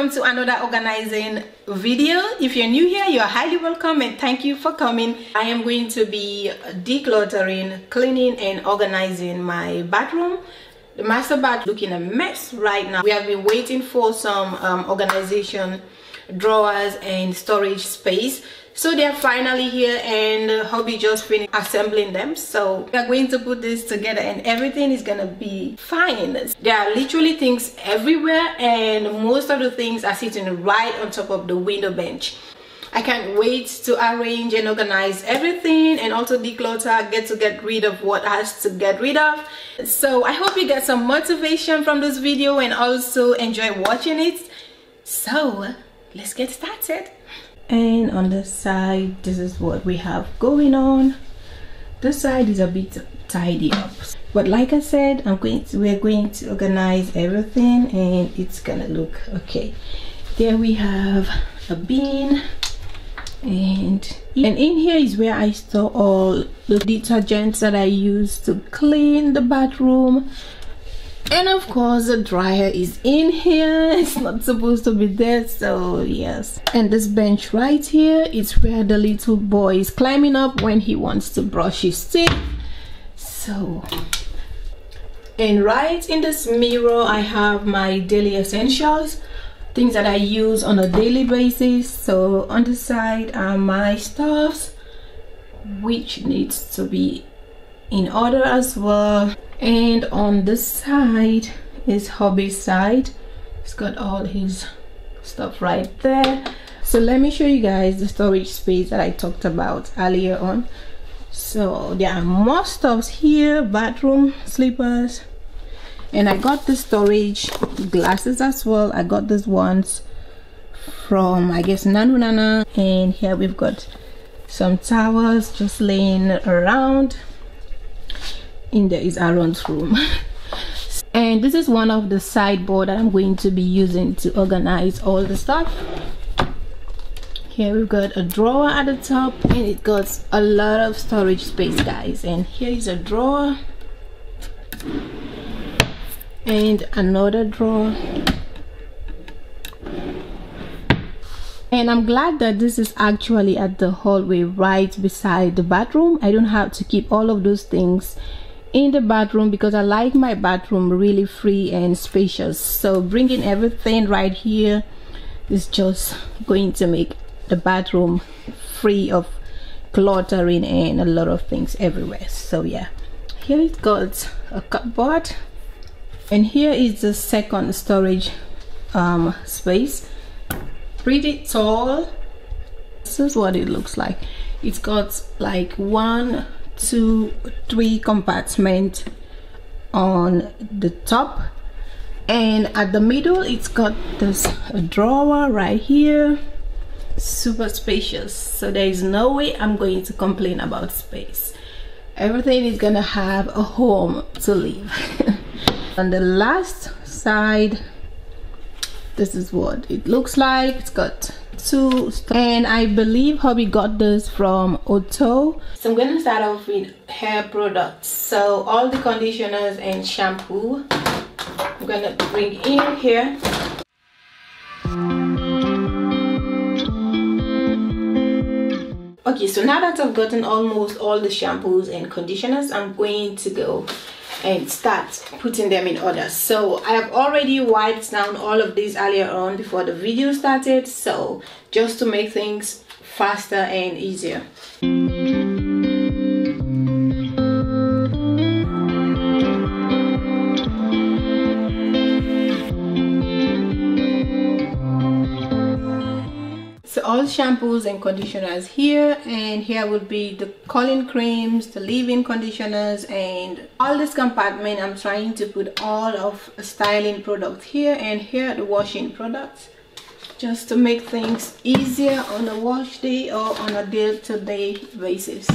welcome to another organizing video. If you're new here you're highly welcome and thank you for coming. I am going to be decluttering cleaning and organizing my bathroom. The master bath looking a mess right now. We have been waiting for some um, organization drawers and storage space so they're finally here and hubby just finished assembling them so we're going to put this together and everything is gonna be fine there are literally things everywhere and most of the things are sitting right on top of the window bench I can't wait to arrange and organize everything and also declutter, get to get rid of what has to get rid of. So I hope you get some motivation from this video and also enjoy watching it. So let's get started. And on the side this is what we have going on. This side is a bit tidy up. But like i said i'm going to we're going to organize everything and it's gonna look okay. There we have a bin and and in here is where i store all the detergents that i use to clean the bathroom and of course the dryer is in here. It's not supposed to be there so yes. And this bench right here is where the little boy is climbing up when he wants to brush his teeth. So and right in this mirror i have my daily essentials things that i use on a daily basis. So on the side are my stuffs which needs to be in order as well and on this side is hobby side. He's got all his stuff right there. So let me show you guys the storage space that i talked about earlier on. So there are more stuffs here bathroom slippers. And i got the storage glasses as well. I got these ones from i guess nanu nana. And here we've got some towels just laying around in there is Aaron's room. And this is one of the sideboard that I'm going to be using to organize all the stuff. Here we've got a drawer at the top and it got a lot of storage space guys. And here is a drawer. And another drawer. And I'm glad that this is actually at the hallway right beside the bathroom. I don't have to keep all of those things in the bathroom because I like my bathroom really free and spacious. So bringing everything right here is just going to make the bathroom free of cluttering and a lot of things everywhere. So yeah here it got a cupboard. And here is the second storage um, space. Pretty tall. This is what it looks like. It's got like one two three compartments on the top. And at the middle it's got this drawer right here. Super spacious. So there is no way I'm going to complain about space. Everything is gonna have a home to live. On the last side this is what it looks like. It's got two and I believe hubby got this from Otto. So I'm gonna start off with hair products. So all the conditioners and shampoo I'm gonna bring in here. Okay so now that I've gotten almost all the shampoos and conditioners I'm going to go and start putting them in order. So i have already wiped down all of these earlier on before the video started so just to make things faster and easier shampoos and conditioners here and here will be the Colin creams the leave-in conditioners and all this compartment. I'm trying to put all of styling products here and here the washing products just to make things easier on a wash day or on a day-to-day -day basis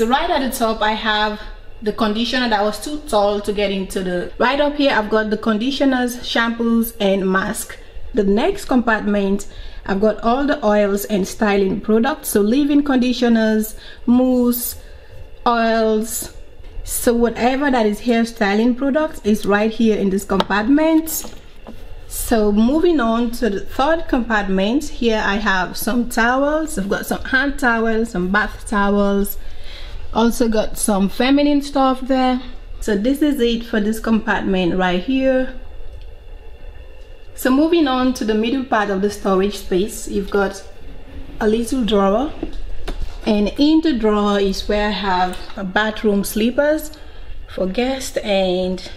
so right at the top i have the conditioner that was too tall to get into the right up here i've got the conditioners shampoos and mask. The next compartment I've got all the oils and styling products. So leave-in conditioners mousse oils. So whatever that is hair styling products is right here in this compartment. So moving on to the third compartment here I have some towels. I've got some hand towels some bath towels also got some feminine stuff there. So this is it for this compartment right here. So moving on to the middle part of the storage space you've got a little drawer. And in the drawer is where I have a bathroom slippers for guests and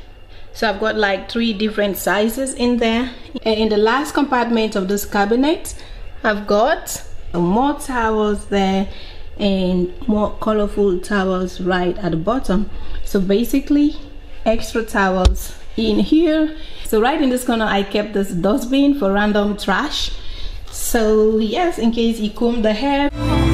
so I've got like three different sizes in there. And in the last compartment of this cabinet I've got more towels there and more colorful towels right at the bottom. So basically extra towels in here. So right in this corner I kept this dustbin for random trash. So yes in case you comb the hair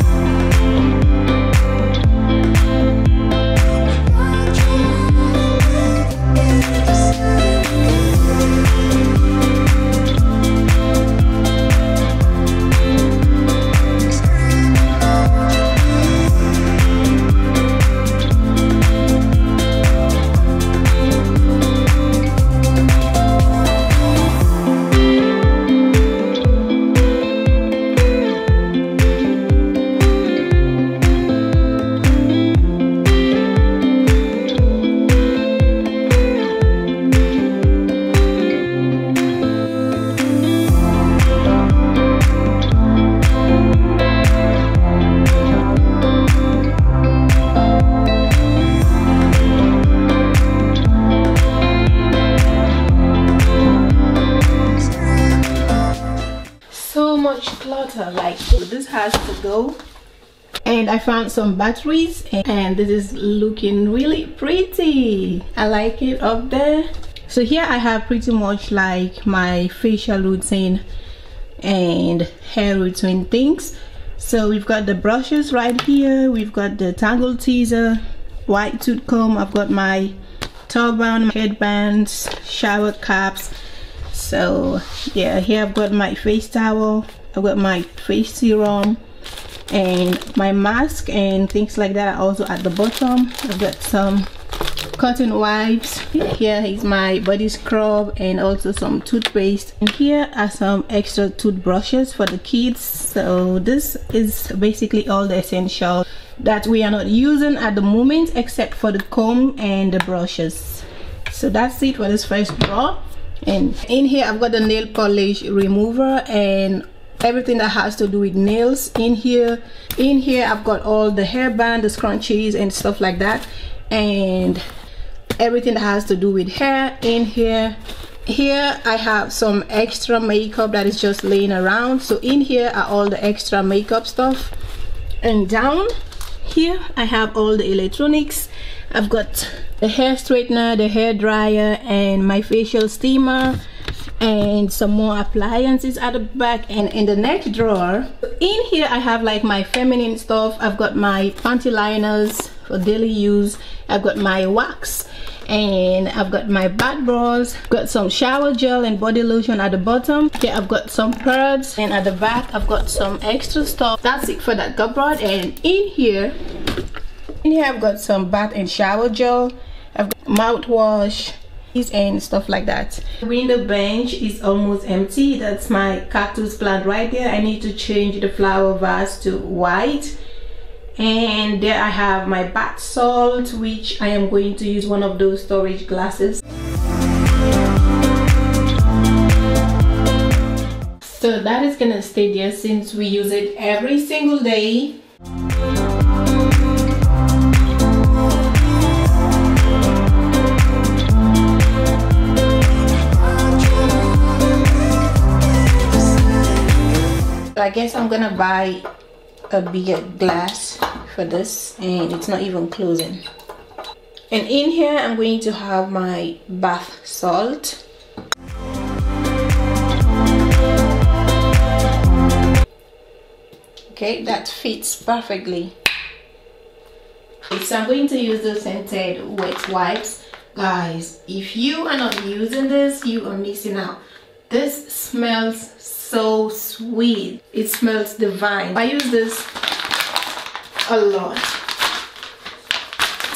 has to go. And I found some batteries and this is looking really pretty. I like it up there. So here I have pretty much like my facial routine and hair routine things. So we've got the brushes right here. We've got the Tangle Teezer white tooth comb. I've got my turban headbands shower caps. So yeah here I've got my face towel I've got my face serum and my mask and things like that are also at the bottom I've got some cotton wipes. Here is my body scrub and also some toothpaste. And here are some extra toothbrushes for the kids. So this is basically all the essential that we are not using at the moment except for the comb and the brushes. So that's it for this first drawer and in here I've got the nail polish remover and everything that has to do with nails in here. In here I've got all the hairband the scrunchies and stuff like that. And everything that has to do with hair in here. Here I have some extra makeup that is just laying around. So in here are all the extra makeup stuff. And down here I have all the electronics. I've got the hair straightener the hair dryer and my facial steamer and some more appliances at the back. And in the next drawer in here i have like my feminine stuff. I've got my panty liners for daily use. I've got my wax and I've got my bath bras. Got some shower gel and body lotion at the bottom. Here I've got some pads. And at the back I've got some extra stuff. That's it for that cupboard. And in here in here I've got some bath and shower gel. I've got mouthwash and stuff like that. The window bench is almost empty. That's my cactus plant right there. I need to change the flower vase to white. And there i have my bath salt which i am going to use one of those storage glasses. So that is gonna stay there since we use it every single day so I guess I'm gonna buy a bigger glass for this and it's not even closing. And in here I'm going to have my bath salt. Okay that fits perfectly. So I'm going to use the scented wet wipes. Guys if you are not using this you are missing out. This smells so sweet. It smells divine. I use this a lot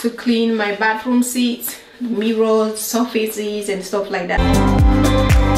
to clean my bathroom seats mirrors surfaces and stuff like that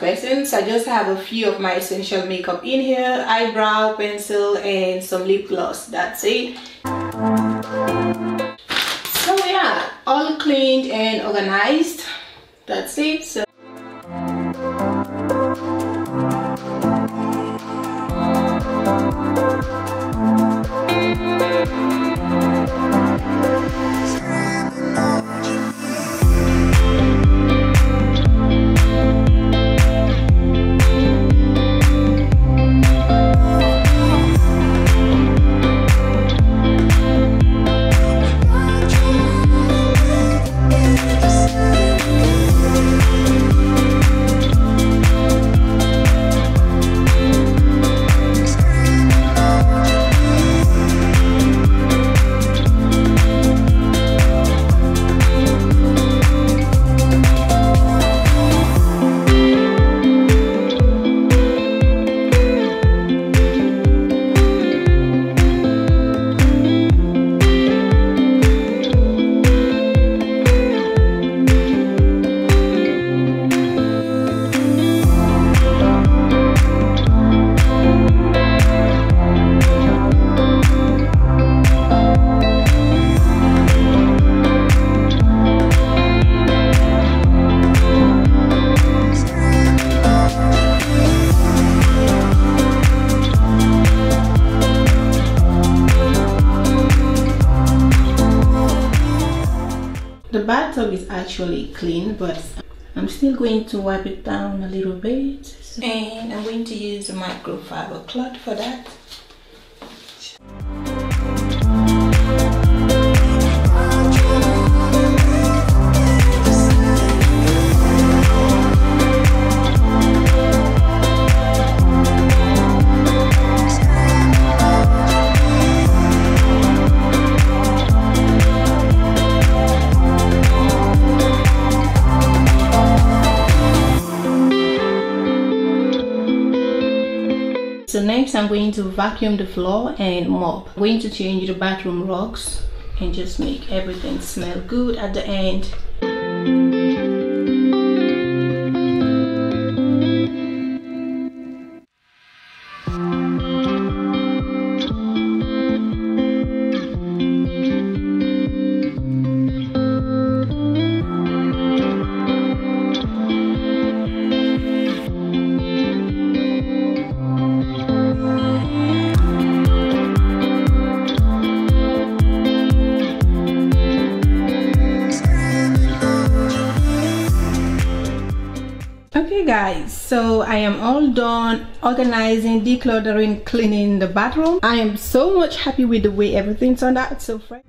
so i just have a few of my essential makeup in here eyebrow pencil and some lip gloss. That's it. So yeah all cleaned and organized. That's it. So bathtub is actually clean but I'm still going to wipe it down a little bit. And I'm going to use a microfiber cloth for that So next I'm going to vacuum the floor and mop. I'm going to change the bathroom rugs and just make everything smell good at the end. Guys so i am all done organizing decluttering cleaning the bathroom. I am so much happy with the way everything turned out. So fresh